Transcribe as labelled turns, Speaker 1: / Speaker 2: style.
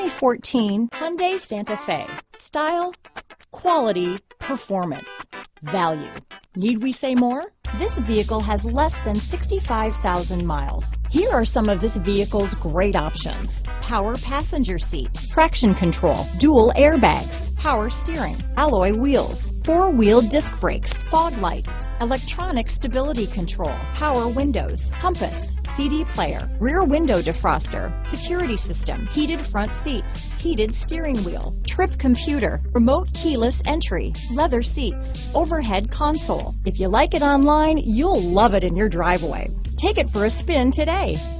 Speaker 1: 2014 Hyundai Santa Fe. Style, quality, performance, value. Need we say more? This vehicle has less than 65,000 miles. Here are some of this vehicle's great options. Power passenger seat, traction control, dual airbags, power steering, alloy wheels, four-wheel disc brakes, fog lights, electronic stability control, power windows, compass, CD player, rear window defroster, security system, heated front seats, heated steering wheel, trip computer, remote keyless entry, leather seats, overhead console. If you like it online, you'll love it in your driveway. Take it for a spin today.